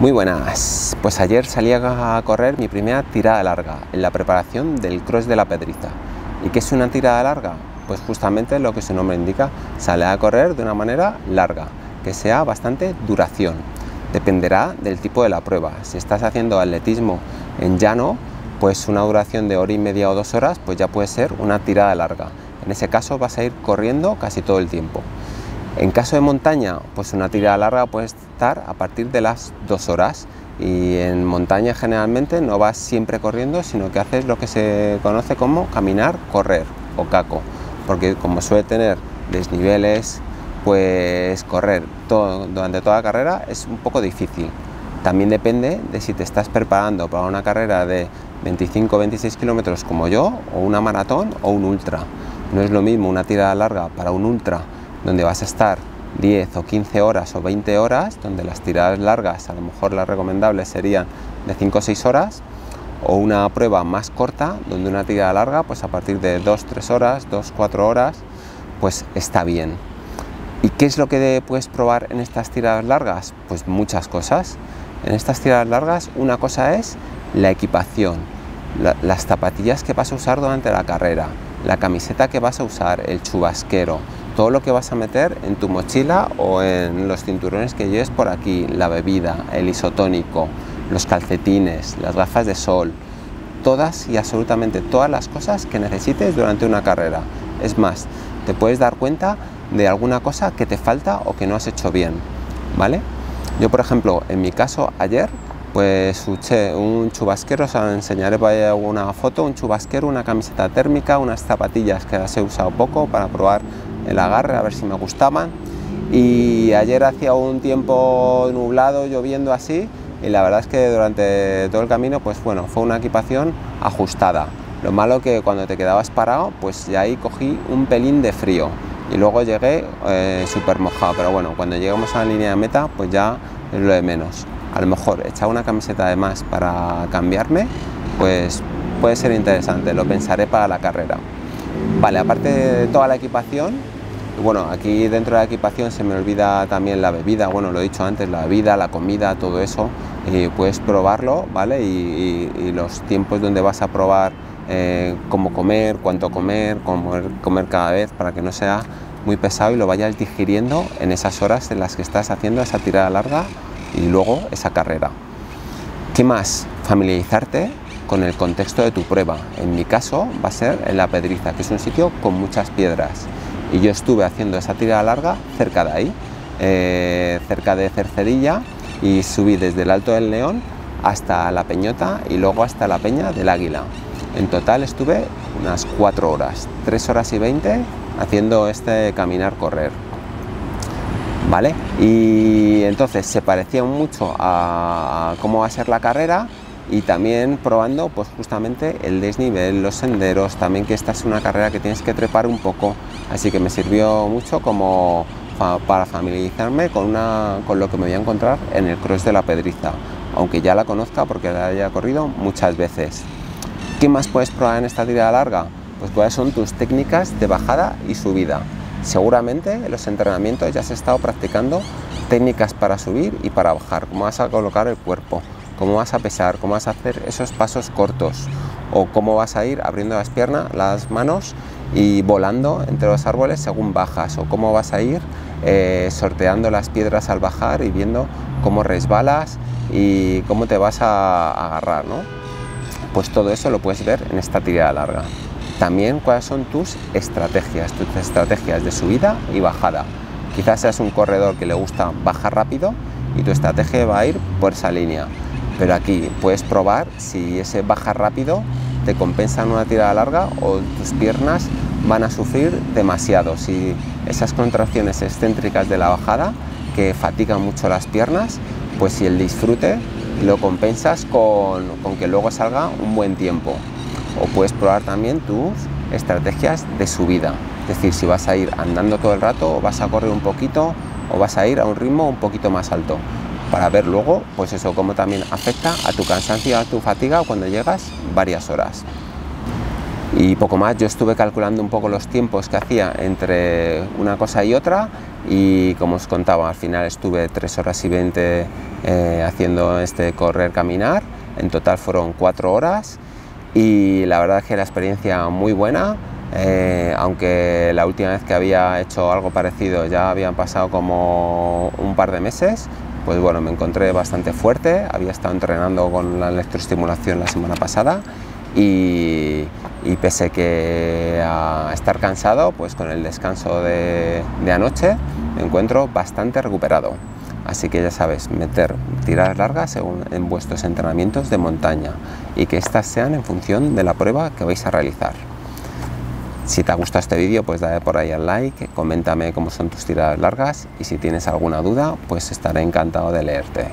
Muy buenas, pues ayer salí a correr mi primera tirada larga en la preparación del cross de la Pedriza. ¿Y qué es una tirada larga? Pues justamente lo que su nombre indica, sale a correr de una manera larga, que sea bastante duración. Dependerá del tipo de la prueba. Si estás haciendo atletismo en llano, pues una duración de hora y media o dos horas, pues ya puede ser una tirada larga. En ese caso vas a ir corriendo casi todo el tiempo. En caso de montaña, pues una tirada larga puede estar a partir de las dos horas y en montaña generalmente no vas siempre corriendo, sino que haces lo que se conoce como caminar, correr o caco, porque como suele tener desniveles, pues correr durante toda la carrera es un poco difícil. También depende de si te estás preparando para una carrera de 25-26 kilómetros como yo, o una maratón o un ultra. No es lo mismo una tirada larga para un ultra donde vas a estar 10 o 15 horas o 20 horas, donde las tiradas largas a lo mejor las recomendables serían de 5 o 6 horas, o una prueba más corta, donde una tirada larga, pues a partir de 2-3 horas, 2-4 horas, pues está bien. ¿Y qué es lo que puedes probar en estas tiradas largas? Pues muchas cosas. En estas tiradas largas una cosa es la equipación, las zapatillas que vas a usar durante la carrera, la camiseta que vas a usar, el chubasquero, todo lo que vas a meter en tu mochila o en los cinturones que lleves por aquí, la bebida, el isotónico, los calcetines, las gafas de sol, todas y absolutamente todas las cosas que necesites durante una carrera. Es más, te puedes dar cuenta de alguna cosa que te falta o que no has hecho bien, ¿vale? Yo, por ejemplo, en mi caso, ayer, pues usé un chubasquero, os enseñaré por ahí una foto, un chubasquero, una camiseta térmica, unas zapatillas que las he usado poco para probar el agarre, a ver si me gustaban. Y ayer hacía un tiempo nublado, lloviendo así, y la verdad es que durante todo el camino, pues bueno, fue una equipación ajustada. Lo malo que cuando te quedabas parado, pues ya ahí cogí un pelín de frío y luego llegué eh, súper mojado, pero bueno, cuando llegamos a la línea de meta, pues ya es lo de menos. A lo mejor echar una camiseta de más para cambiarme, pues puede ser interesante, lo pensaré para la carrera. Vale, aparte de toda la equipación, bueno, aquí dentro de la equipación se me olvida también la bebida, bueno, lo he dicho antes, la bebida, la comida, todo eso, y puedes probarlo, ¿vale? Y, los tiempos donde vas a probar eh, cómo comer, cuánto comer, cómo comer cada vez para que no sea muy pesado y lo vayas digiriendo en esas horas en las que estás haciendo esa tirada larga y luego esa carrera. ¿Qué más? Familiarizarte con el contexto de tu prueba. En mi caso va a ser en La Pedriza, que es un sitio con muchas piedras. Y yo estuve haciendo esa tirada larga cerca de ahí, eh, cerca de Cercerilla, y subí desde el Alto del León hasta la Peñota y luego hasta la Peña del Águila. En total estuve unas cuatro horas, tres horas y veinte haciendo este caminar-correr. ¿Vale? Y entonces se parecía mucho a cómo va a ser la carrera, y también probando pues justamente el desnivel, los senderos, también que esta es una carrera que tienes que trepar un poco, así que me sirvió mucho como para familiarizarme con, una, con lo que me voy a encontrar en el cross de la Pedriza, aunque ya la conozca porque la haya corrido muchas veces. ¿Qué más puedes probar en esta tirada larga? Pues cuáles son tus técnicas de bajada y subida. Seguramente en los entrenamientos ya has estado practicando técnicas para subir y para bajar, cómo vas a colocar el cuerpo, cómo vas a pesar, cómo vas a hacer esos pasos cortos o cómo vas a ir abriendo las piernas, las manos y volando entre los árboles según bajas o cómo vas a ir eh, sorteando las piedras al bajar y viendo cómo resbalas y cómo te vas a agarrar, ¿no? Pues todo eso lo puedes ver en esta tirada larga. También cuáles son tus estrategias, tus estrategias de subida y bajada. Quizás seas un corredor que le gusta bajar rápido y tu estrategia va a ir por esa línea. Pero aquí puedes probar si ese baja rápido te compensa en una tirada larga o tus piernas van a sufrir demasiado. Si esas contracciones excéntricas de la bajada que fatigan mucho las piernas, pues si el disfrute lo compensas con, que luego salga un buen tiempo. O puedes probar también tus estrategias de subida. Es decir, si vas a ir andando todo el rato o vas a correr un poquito o vas a ir a un ritmo un poquito más alto para ver luego, pues eso, cómo también afecta a tu cansancio, a tu fatiga cuando llegas varias horas. y poco más. Yo estuve calculando un poco los tiempos que hacía entre una cosa y otra y como os contaba, al final estuve 3 horas y 20 eh, haciendo este correr caminar, en total fueron 4 horas y la verdad es que la experiencia muy buena, eh, aunque la última vez que había hecho algo parecido ya habían pasado como un par de meses, pues bueno, me encontré bastante fuerte, había estado entrenando con la electroestimulación la semana pasada y, pese que a estar cansado, pues con el descanso de, anoche me encuentro bastante recuperado. Así que ya sabes, meter tiradas largas en vuestros entrenamientos de montaña y que éstas sean en función de la prueba que vais a realizar. Si te ha gustado este vídeo, pues dale por ahí al like, coméntame cómo son tus tiradas largas y si tienes alguna duda, pues estaré encantado de leerte.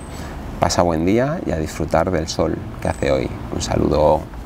Pasa buen día y a disfrutar del sol que hace hoy. Un saludo.